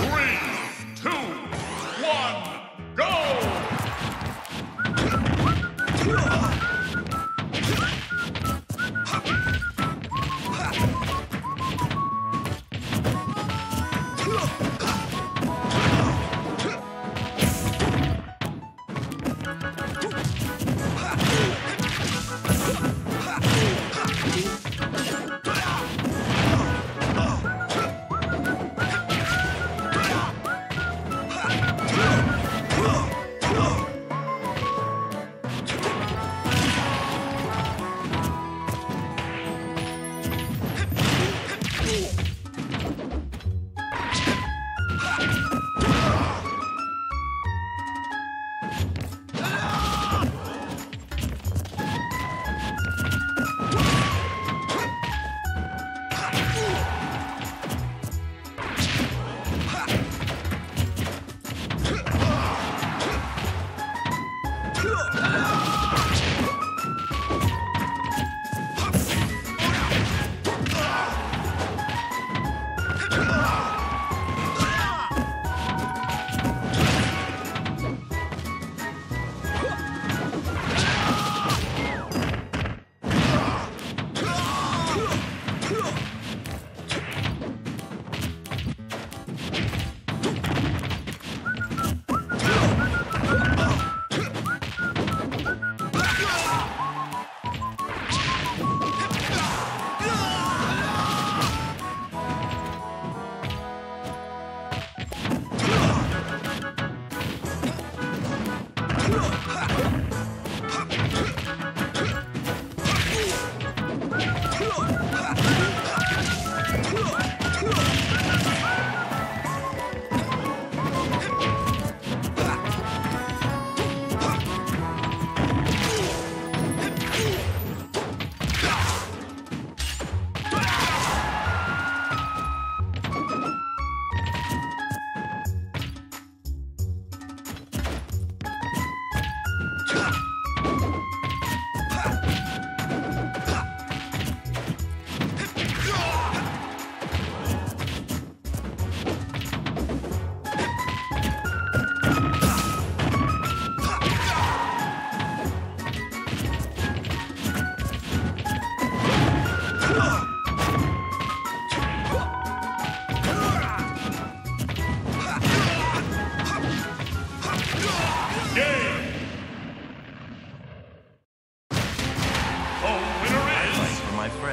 Three. Huh.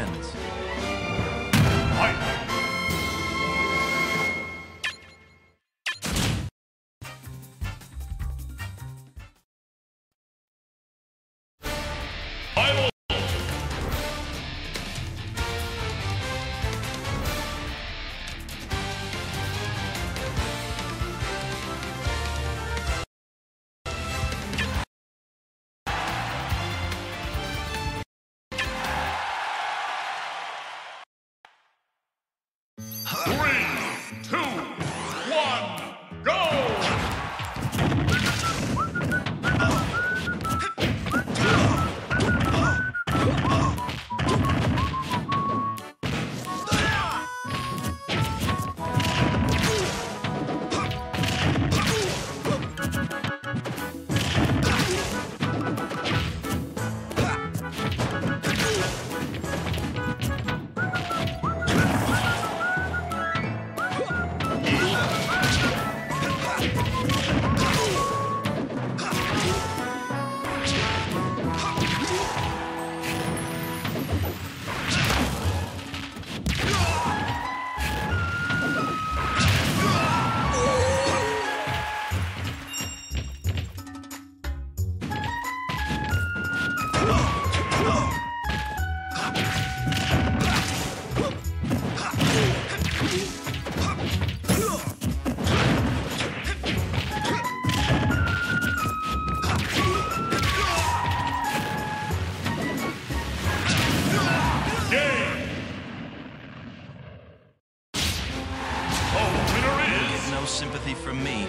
friends. Three, two, sympathy from me.